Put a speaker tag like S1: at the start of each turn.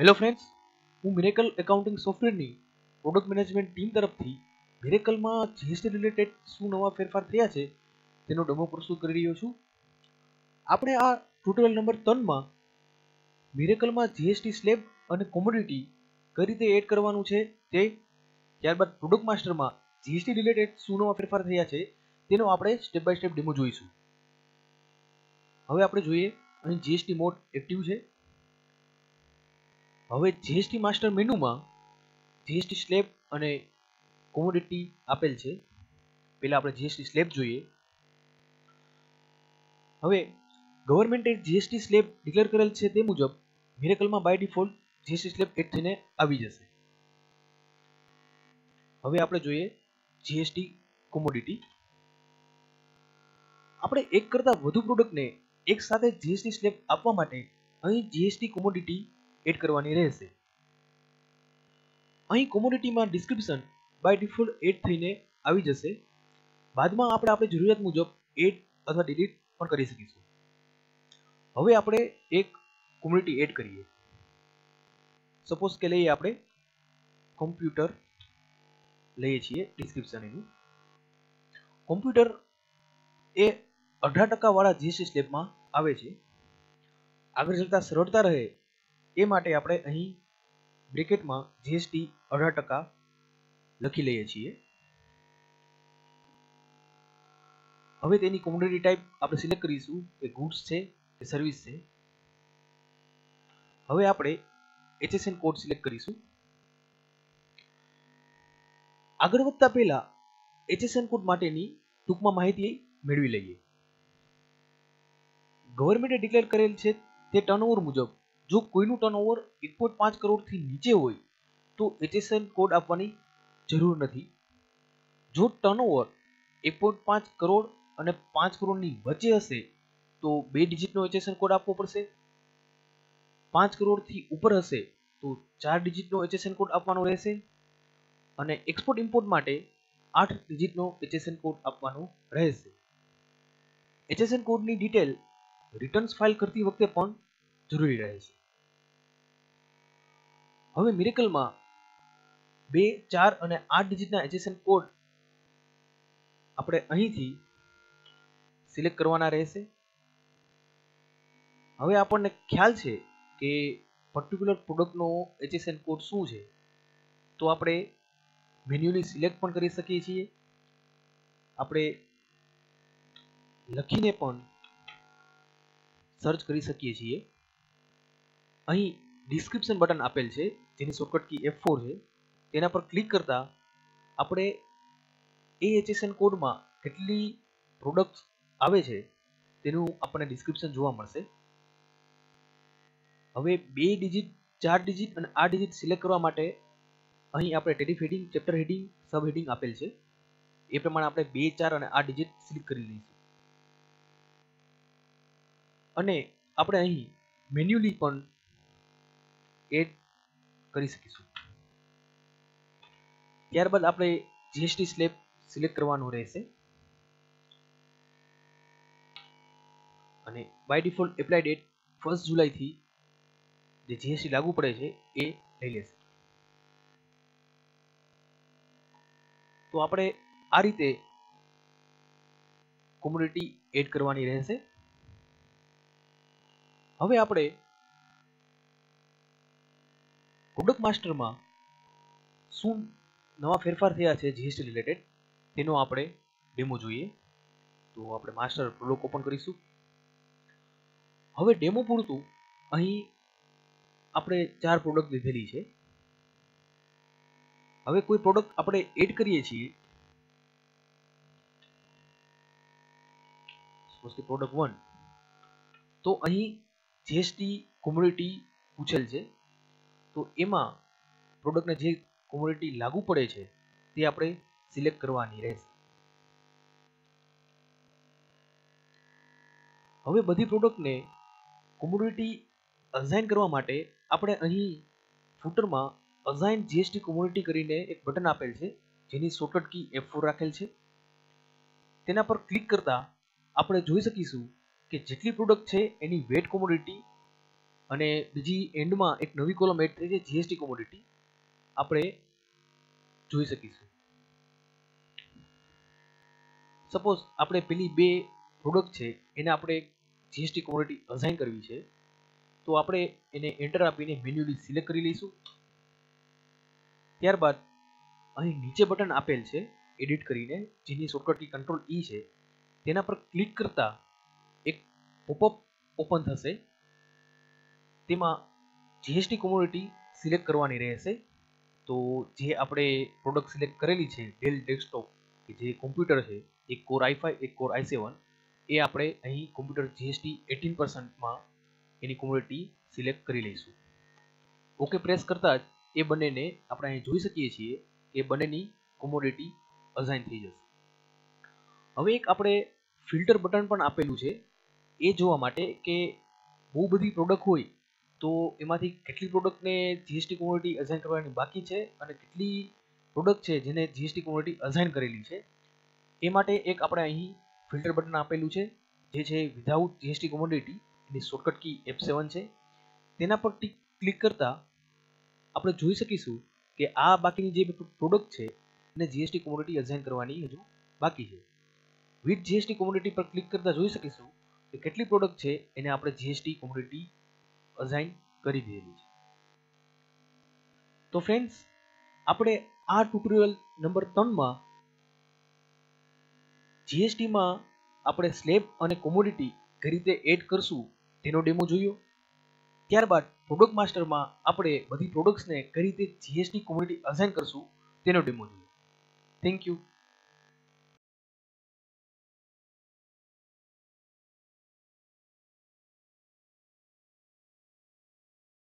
S1: Hello friends હું miracle accounting સોફ્ટવેરની product management team તરફથી મિરેકલમાં જીએસટી રિલેટેડ શું નવા ફેરફાર થયા છે તેનો ડેમો પ્રસ્તુત કરી રહ્યો છું. આપણે આ ટ્યુટોરિયલ નંબર ત્રણમાં મિરેકલમાં જીએસટી સ્લેબ અને કોમોડિટી કઈ રીતે એડ કરવાનું છે તે, ત્યારબાદ પ્રોડક્ટ માસ્ટરમાં જીએસટી રિલેટેડ શું નવા ફેરફાર થયા છે તેનો આપણે સ્ટેપ બાય સ્ટેપ ડેમો જોઈશું. હવે આપણે જોઈએ અહીં જીએસટી મોડ એક્ટિવ છે. હવે જીએસટી માસ્ટર મેનુમાં જીએસટી સ્લેબ અને કોમોડિટી આપેલ છે. પહેલાં આપણે જીએસટી સ્લેબ જોઈએ. હવે ગવર્મેન્ટે જીએસટી સ્લેબ ડિક્લેર કરેલ છે તે મુજબ મિરેકલમાં by default GST slab add થઈને આવી જશે. હવે આપણે જોઈએ જીએસટી કોમોડિટી આપણે એક કરતાં વધુ પ્રોડક્ટને એક સાથે જીએસટી સ્લેબ આપવા માટે અહીં જીએસટી કોમોડિટી એડ કરવાની રહેશે. અહીં કોમોડિટીમાં ડિસ્ક્રિપ્શન બાય ડિફોલ્ટ એડ થઈને આવી જશે. બાદમાં આપણે આપણે જરૂરિયાત મુજબ એડ અથવા ડિલીટ પણ કરી શકીશું. હવે આપણે એક કોમોડિટી એડ કરીએ. સપોઝ કે લઈએ આપણે કોમ્પ્યુટર લઈએ છીએ ડિસ્ક્રિપ્શન એનું. કોમ્પ્યુટર એ અઢાર ટકાવાળા જીએસટી સ્લેબમાં આવે છે. આગળ જતાં સરળતા રહે એ માટે આપણે અહીં બ્રેકેટમાં જીએસટી અઢાર ટકા લખી લઈએ છીએ. હવે તેની કોમોડિટી ટાઈપ આપણે સિલેક્ટ કરીશું કે ગુડ્સ છે, કે સર્વિસ છે. હવે આપણે એચએસએન કોડ સિલેક્ટ કરીશું. આગળ વધતા પહેલા એચએસએન કોડ માટેની ટૂંકમાં માહિતી મેળવી લઈએ. ગવર્મેન્ટે ડિક્લેર કરેલ છે તે ટર્નઓવર મુજબ. જો કોઈનું ટર્નઓવર એક પોઈન્ટ પાંચ કરોડથી નીચે હોય, તો એચએસએન કોડ આપવાની જરૂર નથી. જો ટર્નઓવર એક પોઈન્ટ પાંચ કરોડ અને પાંચ કરોડની વચ્ચે હશે, તો બે ડિજિટનો એચએસએન કોડ આપવો પડશે. પાંચ કરોડથી ઉપર હશે, તો ચાર ડિજિટનો એચએસએન કોડ આપવાનો રહેશે અને એક્સપોર્ટ ઇમ્પોર્ટ માટે આઠ ડિજિટનો એચએસએન કોડ આપવાનો રહેશે. એચએસએન કોડની ડિટેલ રિટર્ન્સ ફાઇલ કરતી વખતે પણ જરૂરી રહે છે. હવે મિરેકલમાં બે, ચાર અને આઠ ડિજિટના એચએસએન કોડ આપણે અહીંથી સિલેક્ટ કરવાના રહેશે. હવે આપણને ખ્યાલ છે કે પર્ટિક્યુલર પ્રોડક્ટનો એચએસએન કોડ શું છે. તો આપણે મેન્યુઅલી સિલેક્ટ પણ કરી શકીએ છીએ. આપણે લખીને પણ સર્ચ કરી શકીએ છીએ. અહીં ડિસ્ક્રિપ્શન બટન આપેલ છે, જેની શોર્ટકટ કી F4 છે, તેના પર ક્લિક કરતા આપણે એ એચએસએન કોડમાં કેટલી પ્રોડક્ટ આવે છે, તેનું આપણને ડિસ્ક્રિપ્શન જોવા મળશે. હવે બે ડિજિટ ચાર ડિજિટ અને આઠ ડિજિટ સિલેક્ટ કરવા માટે અહીં આપણે tariff heading chapter heading sub heading આપેલ છે. એ પ્રમાણે આપણે બે, ચાર અને આઠ ડિજિટ સિલેક્ટ કરી લઈશું. અને આપણે અહીં મેન્યુઅલી પણ એડ કરી શકીશું. ત્યારબાદ આપણે જીએસટી સ્લેબ સિલેક્ટ કરવાનું રહેશે. અને by default apply date first જુલાઈથી જે જીએસટી લાગુ પડે છે, એ લઈ લેશે. તો આપણે આ રીતે કોમ્યુનિટી એડ કરવાની રહેશે. હવે આપણે પ્રોડક્ટ માસ્ટરમાં શું નવા ફેરફાર થયા છે જીએસટી રિલેટેડ તેનો આપણે ડેમો જોઈએ. તો આપણે માસ્ટર પ્રોડક્ટ ઓપન કરીશું. હવે ડેમો પૂરતું અહીં આપણે ચાર પ્રોડક્ટ લીધેલી છે. હવે કોઈ પ્રોડક્ટ આપણે એડ કરીએ છીએ. સપોઝ પ્રોડક્ટ વન તો અહીં જીએસટી કોમ્યુનિટી પૂછેલ છે. તો એમાં પ્રોડક્ટને જે કોમોડિટી લાગુ પડે છે, તે આપણે સિલેક્ટ કરવાની રહેશે. હવે બધી પ્રોડક્ટને કોમોડિટી અસાઇન કરવા માટે આપણે અહીં ફૂટરમાં અસાઇન જીએસટી કોમ્યુનિટી કરીને એક બટન આપેલ છે, જેની શોર્ટકટ કી F4 રાખેલ છે. તેના પર ક્લિક કરતા આપણે જોઈ શકીશું કે જેટલી પ્રોડક્ટ છે એની વેટ કોમોડિટી અને બીજી એન્ડમાં એક નવી કોલમ એડ થઈ છે જીએસટી કોમોડિટી આપણે જોઈ શકીશું. સપોઝ આપણે પેલી બે પ્રોડક્ટ છે, એને આપણે જીએસટી કોમોડિટી અસાઇન કરવી છે, તો આપણે એને એન્ટર આપીને મેન્યુઅલી સિલેક્ટ કરી લઈશું. ત્યારબાદ અહીં નીચે બટન આપેલ છે એડિટ કરીને, જેની શોર્ટકટ કંટ્રોલ ઈ છે, તેના પર ક્લિક કરતા એક પોપઅપ ઓપન થશે. તેમાં જીએસટી કોમોડિટી સિલેક્ટ કરવાની રહેશે. તો જે આપણે પ્રોડક્ટ સિલેક્ટ કરેલી છે ડેલ ડેસ્કટોપ કે જે કોમ્પ્યુટર છે એક કોર આઈ ફાઈવ એક કોર આઈ સેવન એ આપણે અહીં કોમ્પ્યુટર જીએસટી એટીન પર્સન્ટમાં એની કોમોડિટી સિલેક્ટ કરી લઈશું. ઓકે પ્રેસ કરતાં જ એ બંનેને આપણે અહીં જોઈ શકીએ છીએ કે બંનેની કોમોડિટી અસાઇન થઈ જશે. હવે એક આપણે ફિલ્ટર બટન પણ આપેલું છે. એ જોવા માટે કે બહુ બધી પ્રોડક્ટ હોય તો એમાંથી કેટલી પ્રોડક્ટને જીએસટી કોમોડિટી અસાઇન કરવાની બાકી છે અને કેટલી પ્રોડક્ટ છે જેને જીએસટી કોમોડિટી અસાઇન કરેલી છે, એ માટે એક આપણે અહીં ફિલ્ટર બટન આપેલું છે, જે છે વિધાઉટ જીએસટી કોમોડિટી એની શોર્ટકટ કી એફ સેવન છે. તેના પર ક્લિક કરતા આપણે જોઈ શકીશું કે આ બાકીની જે પ્રોડક્ટ છે, એને જીએસટી કોમોડિટી અસાઇન કરવાની હજુ બાકી છે. વિથ જીએસટી કોમોડિટી પર ક્લિક કરતા જોઈ શકીશું કે કેટલી પ્રોડક્ટ છે, એને આપણે જીએસટી કોમોડિટી અસાઇન કરી દીધેલી છે. તો ફ્રેન્ડ્સ આપણે આ ટ્યુટોરિયલ નંબર ત્રણમાં જીએસટીમાં આપણે સ્લેબ અને કોમોડિટી કઈ રીતે એડ કરશું તેનો ડેમો જોયો. ત્યારબાદ પ્રોડક્ટ માસ્ટરમાં આપણે બધી પ્રોડક્ટ્સને કઈ રીતે જીએસટી કોમોડિટી અસાઇન કરશું તેનો ડેમો જોયો. Thank you